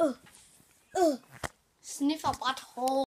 øh, øh. Sniffer bræt hår.